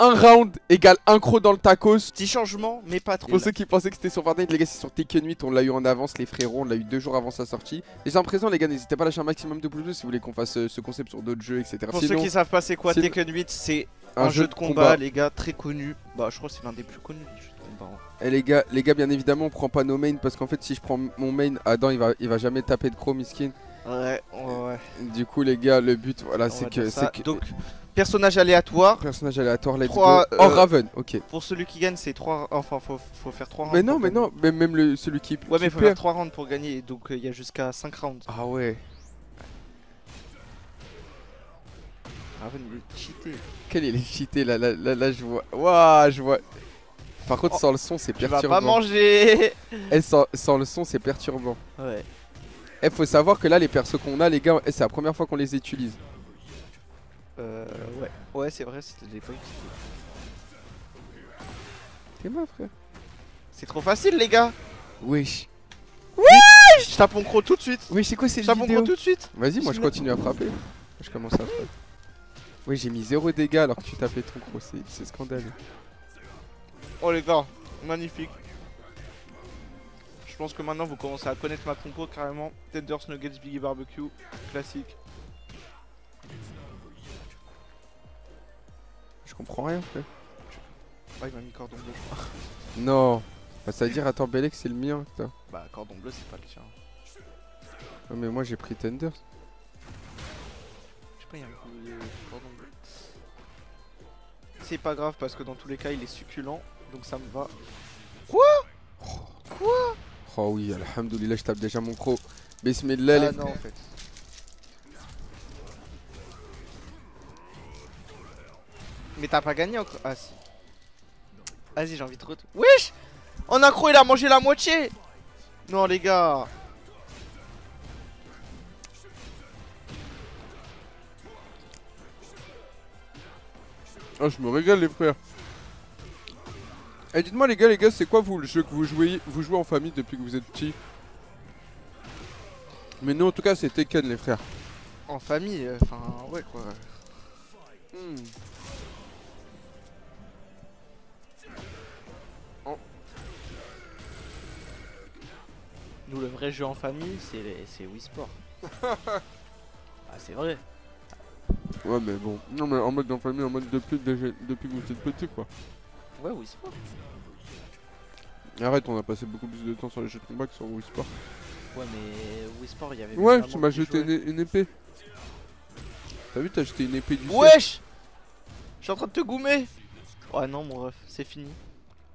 un round égale un croc dans le tacos. Petit changement, mais pas trop. Pour ceux qui pensaient que c'était sur Fortnite, les gars, c'est sur Tekken 8. On l'a eu en avance, les frérots. On l'a eu deux jours avant sa sortie. Déjà en présent, les gars, n'hésitez pas à lâcher un maximum de pouces si vous voulez qu'on fasse euh, ce concept sur d'autres jeux, etc. Pour ceux qui savent pas c'est quoi sinon- Tekken 8, c'est un, jeu de combat, les gars, très connu. Bah, je crois que c'est l'un des plus connus jeux de combat. hein. Et les gars, les gars, bien évidemment, on prend pas nos mains parce qu'en fait, si je prends mon main, Adam, il va, il va jamais taper de croc, miskin. Ouais, ouais, ouais. Du coup, les gars, le but, voilà, On c'est va que, dire ça. c'est que Donc, personnage aléatoire. personnage aléatoire, let's Trois, go. Oh, euh, Raven, ok. Pour celui qui gagne, c'est 3 Enfin, faut, faut faire 3 rounds. Mais non, mais non, mais même le, celui qui. Ouais, mais qui faut faire perd. 3 rounds pour gagner. Donc, euh, il y a jusqu'à 5 rounds. Ah ouais. Raven, il est cheaté. Quel il est cheaté là, là, là, là, je vois. Waouh, je vois. Par contre, Oh, sans le son, c'est Tu vas perturbant. pas manger Eh, sans, sans le son, c'est perturbant. Ouais. Eh, faut savoir que là, les persos qu'on a, les gars, eh, c'est la première fois qu'on les utilise. Euh, ouais. Ouais, c'est vrai, c'était des utilisé. T'es mal, frère. C'est trop facile, les gars. Wesh. Je tape mon croc tout de suite. Wesh, c'est quoi Je cette tape mon croc tout de suite. Vas-y, moi je continue à frapper. Je commence à frapper. Oui, j'ai mis 0 dégâts alors que tu tapais ton gros, c'est c'est scandaleux. Oh, les gars, magnifique. Je pense que maintenant vous commencez à connaître ma compo carrément. Tenders, Nuggets, Biggie Barbecue, classique. Comprends rien, frère. Ah, il m'a mis cordon bleu, je crois. Non. Bah, ça veut dire, attends, Belek, c'est le mien. putain. Bah, cordon bleu, c'est pas le tien. Ouais, mais moi j'ai pris Tenders. Je sais pas, il y a un coup de cordon bleu. C'est pas grave parce que dans tous les cas, il est succulent. Donc ça me va. Oh oui, alhamdoulilah, je tape déjà mon croc. Bismillah, les ah non, en fait. Mais t'as pas gagné encore Ah si. Vas-y, j'ai envie de retourner. Wesh En accro, il a mangé la moitié Non, les gars Ah, je me régale, les frères. Eh, dites-moi, les gars, les gars, c'est quoi vous le jeu que vous jouez, vous jouez en famille depuis que vous êtes petit? Mais nous, en tout cas, c'est Tekken, les frères. En famille, euh, enfin, ouais quoi. Hmm. Nous, le vrai jeu en famille, c'est les- c'est Wii Sport. ah, c'est vrai. Ouais, mais bon. Non, mais en mode en famille, en mode depuis, déjà- depuis que vous êtes petit, quoi. Ouais, Wii Sport. Arrête, on a passé beaucoup plus de temps sur les jeux de combat que sur Wii Sport. Ouais, mais Wii Sport, il y avait. Ouais, tu m'as jeté une, une épée. T'as vu, t'as jeté une épée du. Wesh Je suis en train de te goumer Ouais non mon ref, c'est fini.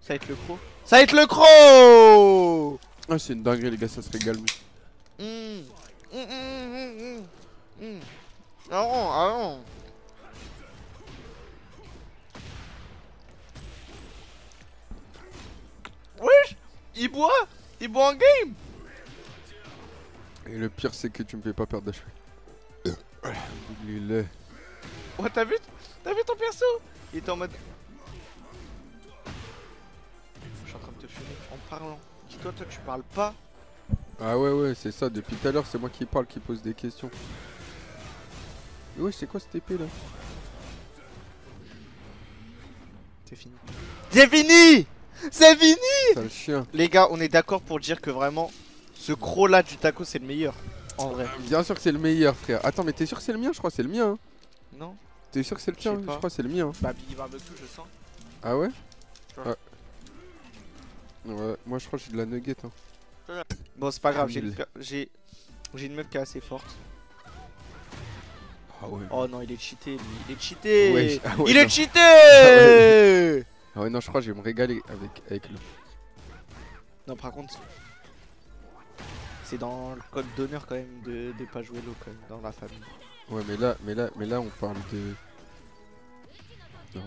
Ça va être le croc. Ça va être le croc Ah, c'est une dinguerie, les gars, ça se régale. Mmh. Mmh, mmh, mmh, mmh, mmh. Ah non, ah non. Wesh Il boit Il boit en game Et le pire, c'est que tu me fais pas perdre d'HP. Alhamdoulilah. Ouais t'as vu T'as vu ton perso? Il était en mode... Je suis en train de te fumer en parlant. Toi tu parles pas. Ah ouais, ouais, c'est ça. Depuis tout à l'heure, c'est moi qui parle, qui pose des questions. Mais ouais, c'est quoi cette épée là? C'est fini. C'est fini C'est fini chien. Les gars, on est d'accord pour dire que vraiment, ce croc là du taco c'est le meilleur. En vrai. Bien sûr que c'est le meilleur, frère. Attends, mais t'es sûr que c'est le mien? Je crois que c'est le mien. hein. Non T'es sûr que c'est le tien? Je crois que c'est le mien. hein. Bah Biggie Barbecue je sens. Ah ouais? Ouais. Ouais. Moi je crois que j'ai de la nugget. Hein. Bon c'est pas grave, j'ai une, j'ai une meuf qui est assez forte. Ah ouais. Oh non il est cheaté lui, il est cheaté ah ouais, Il non. est cheaté Ah ouais, non, je crois que je vais me régaler avec, avec le. Non par contre, c'est dans le code d'honneur quand même de, de pas jouer l'eau quand même dans la famille. Ouais, mais là, mais là, mais là, on parle de. Non.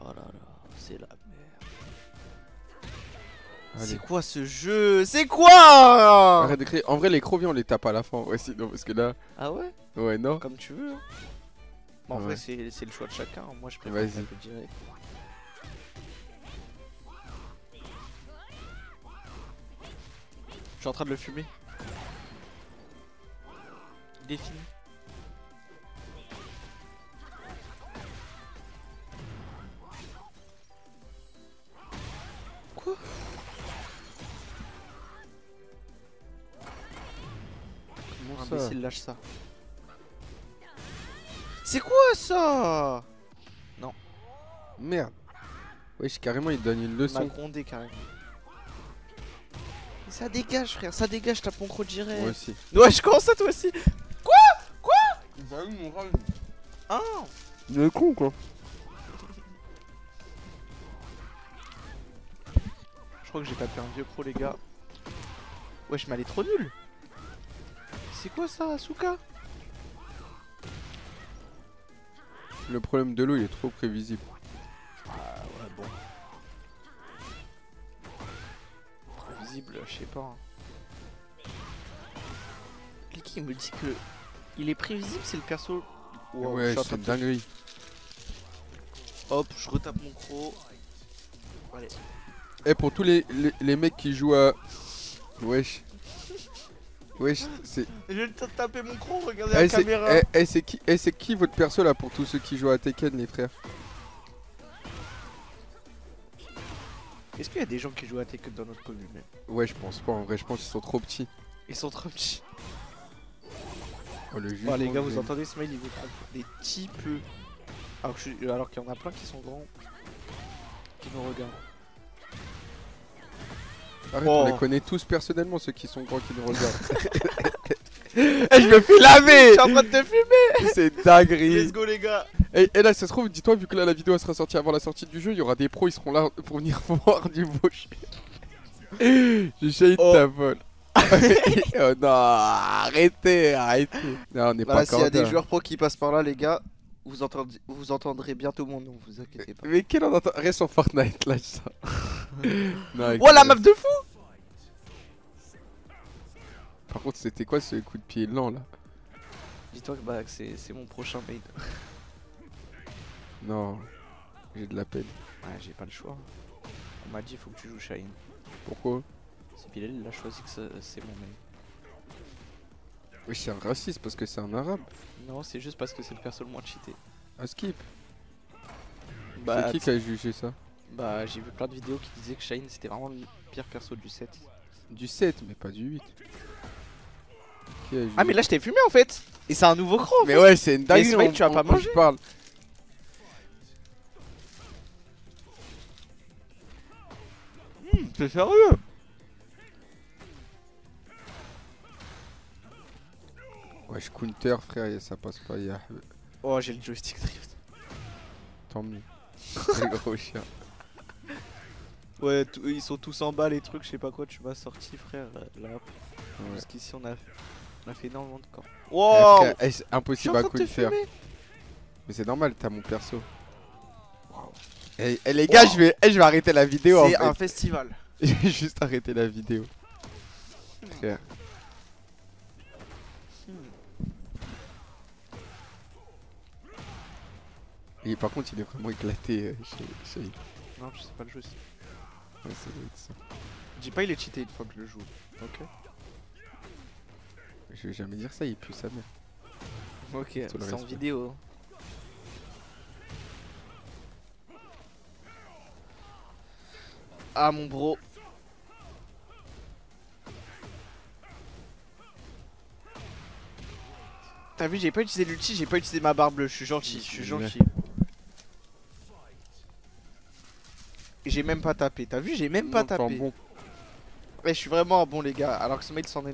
Oh là là, c'est la merde. C'est quoi ce jeu? C'est quoi? Arrête d'écrire. En vrai, les croviers, on les tape à la fin. Ouais, sinon, parce que là. Ah ouais? Ouais, non. Comme tu veux. hein. Bon, en Ouais. vrai, c'est le choix de chacun. Moi, je préfère taper direct. Je suis en train de le fumer. Il est fini. Ça. imbécile, lâche ça. C'est quoi ça? Merde. Wesh, carrément, il donne une Il m'a leçon. grondé carrément. Mais ça dégage frère, ça dégage, t'as mon direct. Moi aussi. Ouais, je commence à toi aussi. Ah Il est con, quoi. Je crois que j'ai tapé un vieux pro les gars. Wesh mais elle est trop nulle C'est quoi ça Asuka? Le problème de l'eau, il est trop prévisible. Ah ouais bon. Prévisible, je sais pas. hein. Il me dit que il est prévisible c'est le perso. Wow, ouais, c'est une dinguerie. Hop, je retape mon croc. Allez. Eh, pour tous les, les, les mecs qui jouent à. Wesh. Wesh, c'est. Je vais taper mon croc, regardez Eh, la c'est caméra. eh, eh, c'est qui, eh, c'est qui votre perso là pour tous ceux qui jouent à Tekken, les frères Est-ce qu'il y a des gens qui jouent à Tekken dans notre commune même Ouais, je pense pas. En vrai, je pense qu'ils sont trop petits. Ils sont trop petits. Oh, le jugement, les gars, vous entendez Smile, il vous parle des petits peu. Je alors qu'il y en a plein qui sont grands. Qui nous regardent. Arrête, Oh. on les connaît tous personnellement, ceux qui sont grands qui nous regardent. Eh, je me fais laver Je suis en train de te fumer C'est dinguerie Let's go les gars Et, et là, ça se trouve, dis-toi, vu que là la vidéo elle sera sortie avant la sortie du jeu, il y aura des pros, ils seront là pour venir voir du beau chien. J'ai shade Oh. ta folle. oh non, arrêtez, arrêtez. Non, on n'est Voilà, pas s'il y a des joueurs pro qui passent par là, les gars, vous, entendez, vous entendrez bientôt mon nom, vous inquiétez pas. Mais quel en entend Reste sur Fortnite, lâche ça. non, Oh la map de fou Par contre, c'était quoi ce coup de pied lent là? Dis-toi que bah, c'est mon prochain main. Non, j'ai de la peine. Ouais, j'ai pas le choix. On m'a dit, faut que tu joues Shine. Pourquoi? C'est Bilal, il a choisi que c'est mon main. Oui, c'est un raciste parce que c'est un arabe. Non, c'est juste parce que c'est le perso le moins cheaté. Un skip. Bah, c'est qui qui a jugé ça Bah j'ai vu plein de vidéos qui disaient que Shine c'était vraiment le pire perso du set. Du 7, mais pas du 8. Qui a jugé Ah mais là je t'ai fumé en fait Et c'est un nouveau cran Mais ouais, c'est une dinguerie. On- tu vas on- pas manger Je parle. T'es sérieux? Je counter, frère, et ça passe pas. y a- Oh j'ai le joystick drift. Tant mieux. Le gros chien. Ouais ils sont tous en bas les trucs, je sais pas quoi, tu m'as sorti frère là. Ouais. Parce qu'ici on a, on a fait énormément de corps. Eh, Wow frère, eh, impossible à de counter. fumer Mais c'est normal, t'as mon perso. Eh, eh, les gars, je vais, je vais arrêter la vidéo. C'est en un festival. Je vais juste arrêter la vidéo. Frère. Et par contre, il est vraiment éclaté euh, chez, chez... Non je sais pas le jeu. Ouais, ça doit être ça. Dis pas il est cheaté une fois que je le joue. Ok. Je vais jamais dire ça, il pue sa mère. Ok, respect. vidéo. Ah mon bro. T'as vu, j'ai pas utilisé l'ulti, j'ai pas utilisé ma barre bleue, je suis gentil, je suis gentil. J'ai même pas tapé, t'as vu, j'ai même pas Non, tapé. bon. Ouais, je suis vraiment un bon les gars, alors que ce mec c'en est,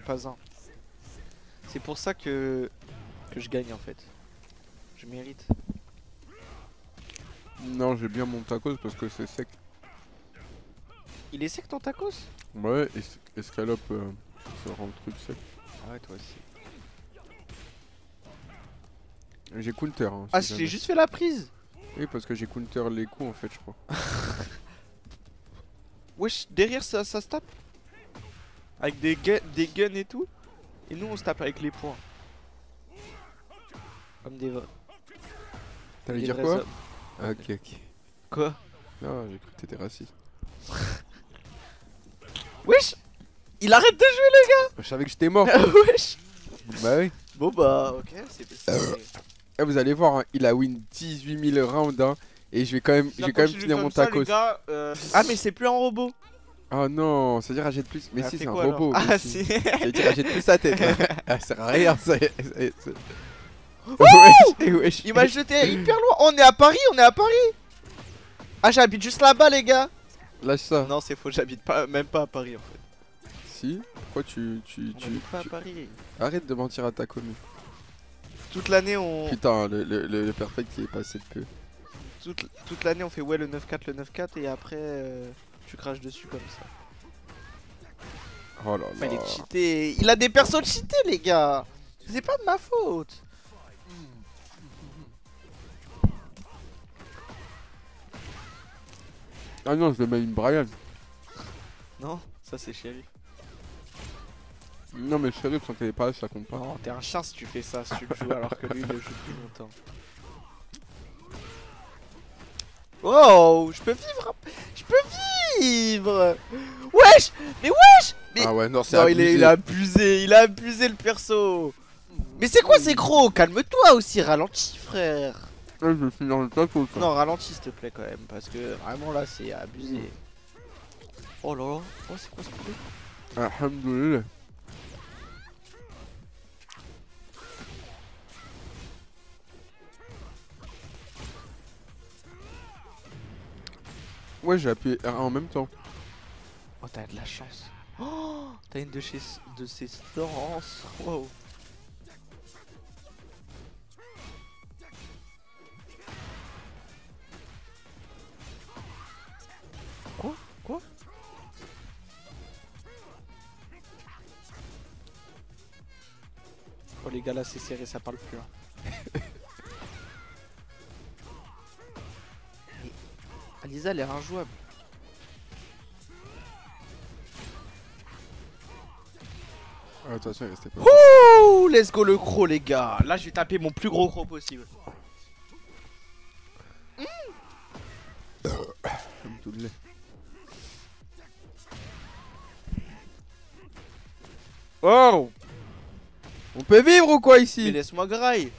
pas un. C'est pour ça que que je gagne en fait. Je mérite. Non, j'ai bien mon tacos parce que c'est sec. Il est sec ton tacos? Ouais, es- escalope, euh, ça rend le truc sec. Ah ouais toi aussi. J'ai counter. Hein, Ah si j'ai jamais. juste fait la prise Oui, parce que j'ai counter les coups en fait, je crois. Wesh derrière ça, ça se tape Avec des, gu- des guns et tout Et nous on se tape avec les points Comme des vrais T'allais dire quoi hommes. Ah, Ok, ok. Quoi Non, j'ai cru que t'étais raciste. Wesh Il arrête de Je savais que j'étais mort. jouer Wesh bah oui. Bon bah ok c'est c'est- Eh, vous allez voir, hein, il a win 18 000 rounds. hein, et je vais quand même, je vais quand même finir mon tacos. Ah mais c'est plus un robot Oh non, ça veut dire rachète plus. Mais Elle a si, c'est un quoi, robot. Ah si Ça veut dire plus sa tête. Ah, ça sert à rien, ça. Wesh, wesh. Il m'a jeté hyper loin On est à Paris, on est à Paris Ah j'habite juste là-bas les gars Lâche ça. Non c'est faux, j'habite pas, même pas à Paris en fait. Si Pourquoi tu. tu, On tu, à Paris. Arrête de mentir à ta commune. Toute l'année on... Putain, le, le, perfect qui est passé de peu. Toute, toute l'année on fait ouais le 9-4, le 9-4 et après euh, tu craches dessus comme ça. Oh là il là. est cheaté. Il a des persos cheatés les gars C'est pas de ma faute Ah non, je vais mettre une Brian. Non, ça c'est chéri. Non, mais sans qu'elle est pas là, ça compte pas. Non, t'es un chien si tu fais ça, si tu le joues alors que lui il le joue depuis longtemps. Oh, je peux vivre Je peux vivre Wesh Mais wesh Mais- Ah ouais, non, c'est il, est, il a abusé, il a abusé le perso Mais c'est quoi ces crocs Calme-toi aussi, ralentis frère je suis dans le taco. Non, ralentis s'il te plaît quand même, parce que vraiment là c'est abusé. Oh là là, oh c'est quoi ce bruit? Alhamdoulilah. Ouais, j'ai appuyé R1 en même temps. Oh t'as de la chance. Oh T'as une de, chez... de ces stances. Wow. Quoi? Quoi? Oh les gars là c'est serré, ça parle plus. hein. Alisa elle est injouable. Ah, façon, il restait pas. Ouh, let's go le croc les gars. Là je vais taper mon plus gros croc possible. Alhamdoulilah. Oh On peut vivre ou quoi Mais ici laisse-moi graille.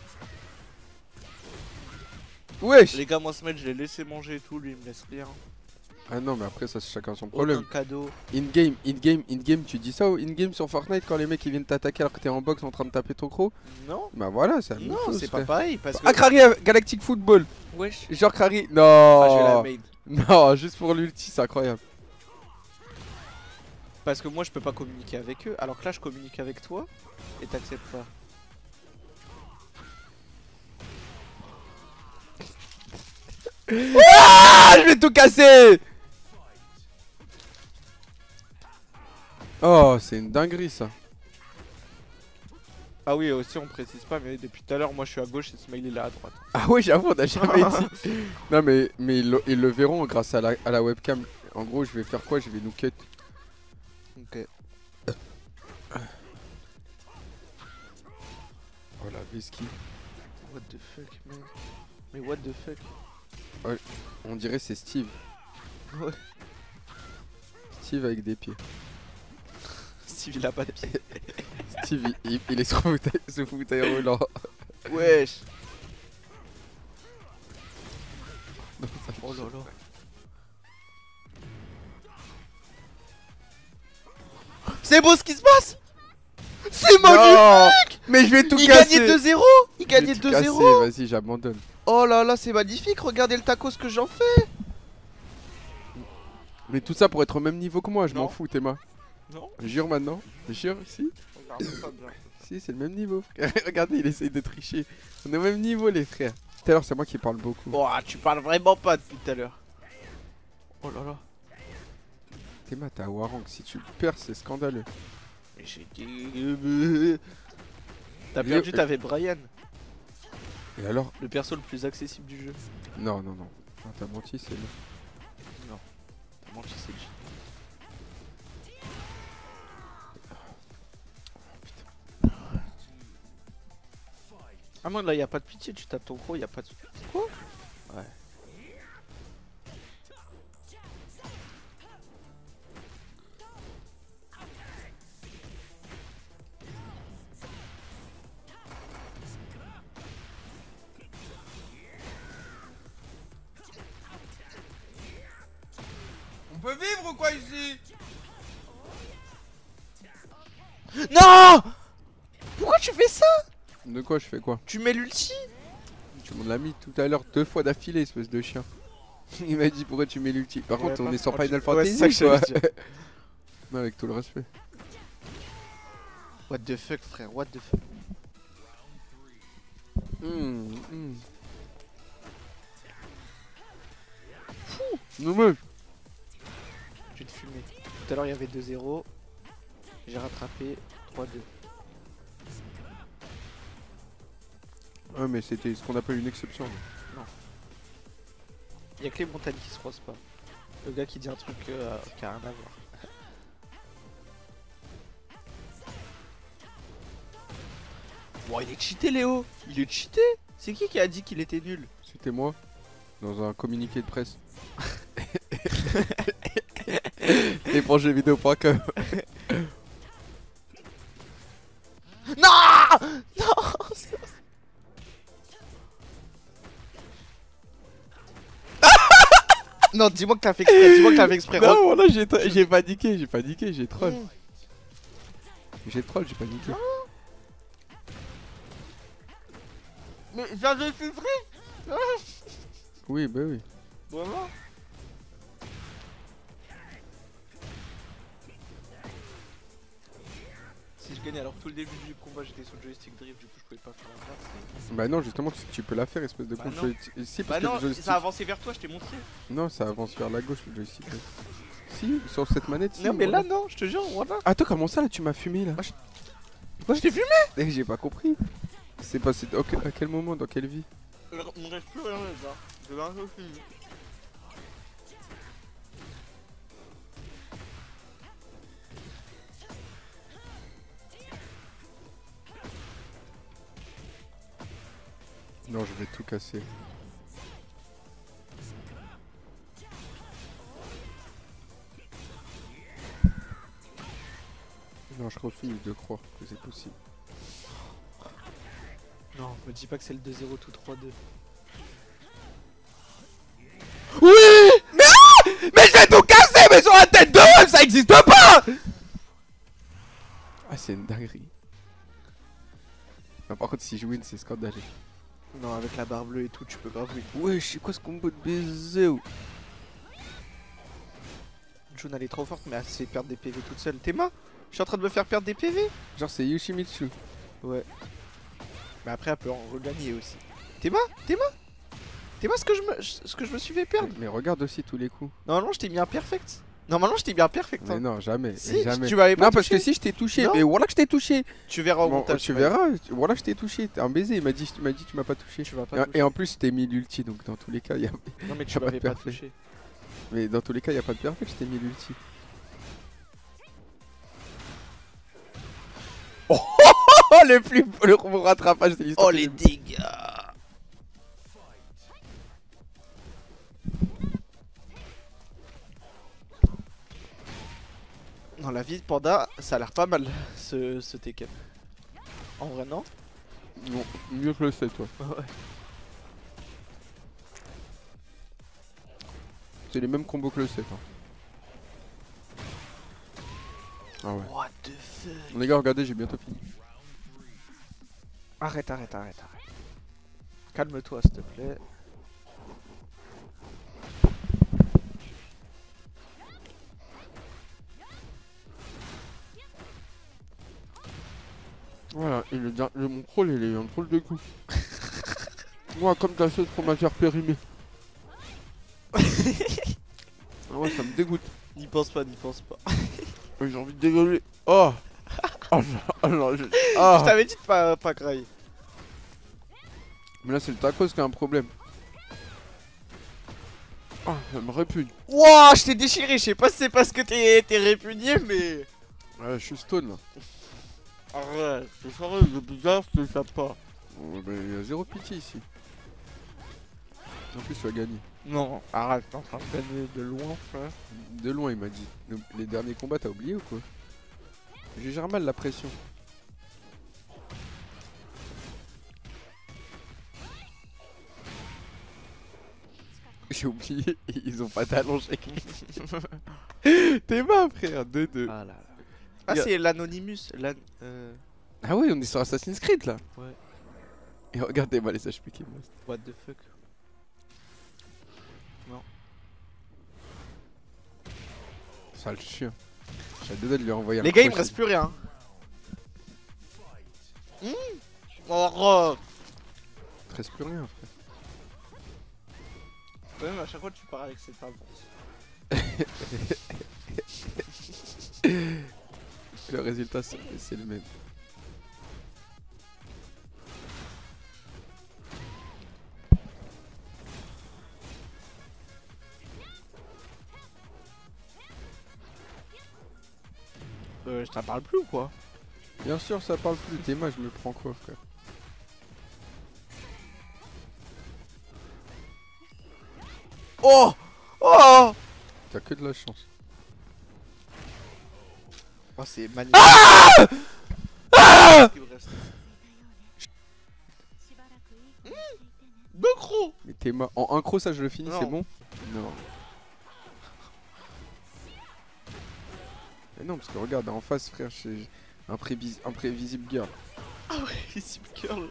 Wesh Les gars moi ce mec je l'ai laissé manger et tout, lui il me laisse rien. Ah non, mais après, ça, c'est chacun son Aucun problème. cadeau. In-game, in-game, in-game, tu dis ça ou in-game sur Fortnite quand les mecs ils viennent t'attaquer alors que t'es en box en train de taper ton croc Non, Bah voilà, c'est non c'est pas pareil parce que... Ah, Crary euh, Galactic Football Wesh. Genre Crary. Ah, je vais la Non main. Non, juste pour l'ulti, c'est incroyable. Parce que moi je peux pas communiquer avec eux, alors que là je communique avec toi et t'acceptes pas. Ah, je vais tout casser Oh, c'est une dinguerie ça. Ah oui aussi on précise pas mais depuis tout à l'heure moi je suis à gauche et Smiley il est à droite. Ah oui, j'avoue, on a jamais dit. Non, mais, mais ils, le, ils le verront grâce à la, à la webcam. En gros, je vais faire quoi? Je vais nous cut. Ok. Oh la whisky. What the fuck man? Mais what the fuck? On dirait c'est Steve. Ouais. Steve avec des pieds. Steve il a pas de pied. Steve, il, est sur fauteuil, sur fauteuil roulant. Wesh Non, ça- Oh là là C'est beau ce qui se passe C'est magnifique Mais je vais tout Il casser gagnait 2-0 Il gagnait tout casser, 2-0 Vas-y, j'abandonne. Oh là là, c'est magnifique, regardez le tacos que j'en fais Mais tout ça pour être au même niveau que moi, je m'en fous, Théma. Non Jure maintenant. Jure, si Si, c'est le même niveau. Regardez, il essaye de tricher. On est au même niveau, les frères. Tout à l'heure, c'est moi qui parle beaucoup. Oh, tu parles vraiment pas depuis tout à l'heure. Oh là là. Théma, t'as Warang. Si tu le perds, c'est scandaleux. Mais j'ai dit- T'as perdu, t'avais Brian, Et alors le perso le plus accessible du jeu. Non, non, non. Ah, t'as menti, c'est le. T'as menti, c'est G. Ah man là y a pas de pitié, tu tapes ton gros, y a pas de... Quoi? Ouais. Peut vivre ou quoi ici Non Pourquoi tu fais ça? De quoi je fais quoi? Tu mets l'ulti? Tu m'en l'as mis tout à l'heure deux fois d'affilée, espèce de chien. Il m'a dit pourquoi tu mets l'ulti. Par Ouais, contre, on est sur Final tu- ouais, Fantasy, c'est ça que quoi. Non, avec tout le respect. What the fuck frère, what the fuck Hum, hum. Non mais Je vais te fumer. Tout à l'heure il y avait 2-0. J'ai rattrapé 3-2. Ouais mais c'était ce qu'on appelle une exception. Y'a que les montagnes qui se croisent pas. Le gars qui dit un truc euh, qui a rien à voir. Bon, il est cheaté, Léo Il est cheaté C'est qui qui a dit qu'il était nul? C'était moi dans un communiqué de presse. Et pour jeuxvideo.com. Non Non Non, dis-moi que t'as fait exprès, dis-moi que t'as fait exprès. Non, voilà, j'ai paniqué, j'ai paniqué, j'ai troll. Mm. J'ai troll, j'ai paniqué. Mais j'avais fait vrai Oui, bah oui. Vraiment? Si je gagnais alors tout le début du combat j'étais sur le joystick drift du coup je pouvais pas faire la passe. Bah non, justement, tu, tu peux la faire, espèce de Bah con. non. joystick- Si, Bah parce que non, joystick... ça a avancé vers toi, je t'ai montré. Non, ça avance vers la gauche, le joystick. si, sur cette manette, si, non mais voilà. là non, je te jure, voilà. Attends, comment ça, là, tu m'as fumé, là Moi, je t'ai fumé Eh, J'ai pas compris. C'est passé à quel- moment, dans quelle vie Il me reste plus rien déjà. Je vais un peu fini. Non, je vais tout casser. Non, je refuse de croire que c'est possible. Non, me dis pas que c'est le 2-0 tout 3-2. Oui Mais Mais je vais tout casser, mais sur la tête de Wolf, ça existe pas Ah, c'est une dinguerie. Non, par contre, si je win, c'est scandaleux. Non, avec la barre bleue et tout, tu peux grave win. Ouais, je sais quoi ce combo de baiser ou... June elle est trop forte, mais elle se fait perdre des PV toute seule. Théma Je suis en train de me faire perdre des PV Genre, c'est Yoshimitsu. Ouais. Mais après, elle peut en regagner aussi. Théma Théma Théma, ce que je me, ce que je me suis fait perdre? Mais, mais regarde aussi tous les coups. Normalement, je t'ai mis un perfect. Normalement, je t'ai un perfect. Mais hein. non, jamais. Si, jamais. tu m'avais pas Non, parce que si je t'ai touché, Non. mais voilà que je t'ai touché. Tu verras au Bon, montage. tu verras, voilà que je t'ai touché. T'es un baiser, il m'a dit, tu m'as dit, tu m'as pas touché. Tu vas pas Et, et en plus, je t'ai mis l'ulti, donc dans tous les cas, il y a... Non, mais tu pas m'avais de pas perfect. touché. mais dans tous les cas, il y a pas de perfect, je t'ai mis l'ulti. Oh, le plus le rattrapage de l'histoire. Oh, les dégâts Non, la vie de Panda, ça a l'air pas mal, ce, ce Tekken. En vrai, non? Bon, mieux que le 7, toi. Ouais. C'est les mêmes combos que le 7. Hein. Ah ouais. What the fuck? Les gars, regardez, j'ai bientôt fini. Arrête, arrête, arrête, arrête. Calme-toi, s'il te plaît. Voilà, et le, le- mon troll, il eu un troll de. Moi, comme t'as fait pour matière périmée. ah ouais, ça me dégoûte. N'y pense pas, n'y pense pas. J'ai envie de dégueuler. Oh Oh, je- oh, non, je- Je ah. t'avais dit de pas, pas grailler. Mais là, c'est le tacos qui a un problème. Ah, ça me répugne. Wouah, je t'ai déchiré, je sais pas si c'est parce que t'es t'es répugné, mais... Ouais, je suis stone là. Arrête, c'est sérieux, le bizarre, je te pas. Oh, bah, il y a zéro pitié ici. En plus, tu as gagné. Non, arrête, t'es en train de gagner de loin, frère. De loin, il m'a dit. Le- les derniers combats, t'as oublié ou quoi? Je gère mal la pression. J'ai oublié, ils ont pas d'allongé. T'es mal, frère, 2-2. Ah là là. Ah, c'est l'Anonymous. l'an- euh, Ah ouais, on est sur Assassin's Creed là. Ouais. Et regardez-moi les HP qui me restent. What the fuck. Ça le chien. J'ai deux de lui envoyer un Les gars, il me reste plus rien. Mmh. Oh. Il te reste plus rien, frère. Quand même, à chaque fois, tu pars avec cette avance. Le résultat, c'est le même. Euh, ça parle plus ou quoi? Bien sûr, ça parle plus. T'es moi, je me prends quoi, frère? Oh Oh T'as que de la chance. Oh, c'est magnifique. Il me reste Deux crocs Mais t'es moi. En un croc, ça, je le finis, c'est bon Non. Mais non, parce que regarde, en face, frère, imprévis... imprévisible girl. Ah ouais, Invisible Girl.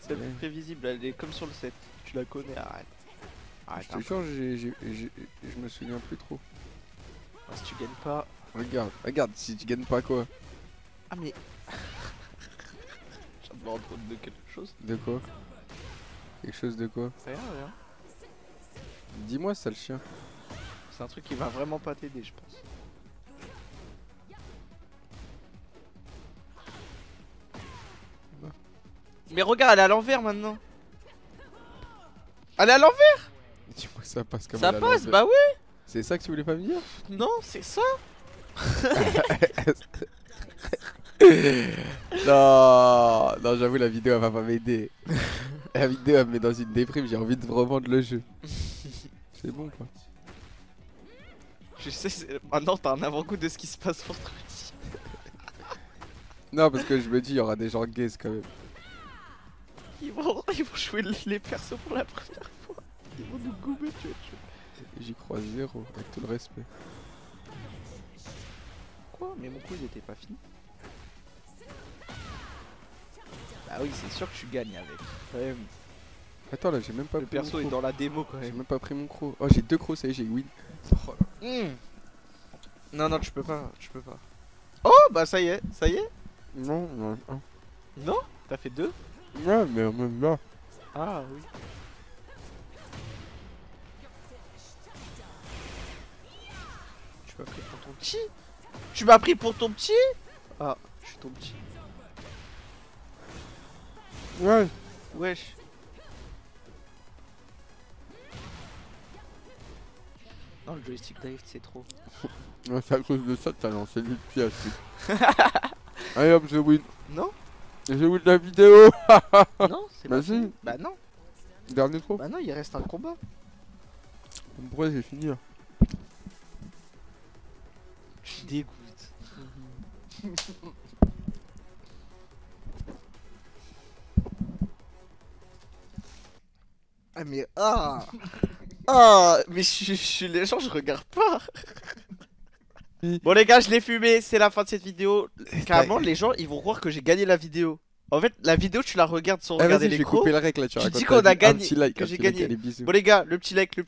C'est Ouais. prévisible, elle est comme sur le set. Tu la connais, arrête. Arrête, Je te jure, j'ai- je me souviens plus trop. hein. si tu gagnes pas. Regarde, regarde, si tu gagnes pas quoi Ah, mais. Je viens de me rendre compte de quelque chose. De quoi? Quelque chose de quoi? Rien, rien. Dis-moi, sale chien. C'est un truc qui va vraiment pas t'aider, je pense. Mais regarde, elle est à l'envers maintenant. Elle est à l'envers Dis-moi, ça passe comme Ça la passe, bah oui C'est ça que tu voulais pas me dire? Non, c'est ça Non, non, j'avoue, la vidéo elle va pas m'aider. la vidéo elle me met dans une déprime, j'ai envie de revendre le jeu. C'est bon quoi. Je sais, maintenant t'as un avant-goût de ce qui se passe pour Trudy. Non, parce que je me dis, il y aura des gens gays quand même. Ils vont, ils vont jouer le- les persos pour la première fois. Ils vont nous goumer, tu vois. J'y crois zéro, avec tout le respect. Mais mon coup il était pas fini. Bah oui, c'est sûr que tu gagnes avec. Même. Attends, là, j'ai même pas Le pris mon perso est croc. dans la démo quand J'ai même. même pas pris mon croc. Oh, j'ai deux crocs, ça y est, j'ai win. Oh là. Hmm. Non, non, tu peux pas, tu peux pas. Oh, bah ça y est, ça y est. Non, non, non. Non? T'as fait deux? Ouais, mais en même temps. Ah oui. Tu m'as pris pour ton petit Tu m'as pris pour ton petit Ah, je suis ton petit. Ouais. Wesh. Non, le joystick drift, c'est trop. C'est à cause de ça que t'as lancé le pièce. Allez hop, je win. Non J'ai win la vidéo. Non, c'est pas fini. Bah non, Dernier trop. bah non, il reste un combat. Pourquoi j'ai fini là dégoûte. ah mais ah ah mais je, suis les gens je regarde pas. Bon les gars je l'ai fumé c'est la fin de cette vidéo. Carrément les gens ils vont croire que j'ai gagné la vidéo. En fait la vidéo tu la regardes sans Eh, regarder vas-y, je vais couper le rec là, tu dis qu'on a gagné, petit like, que j'ai like, gagné. Bon les gars le petit like le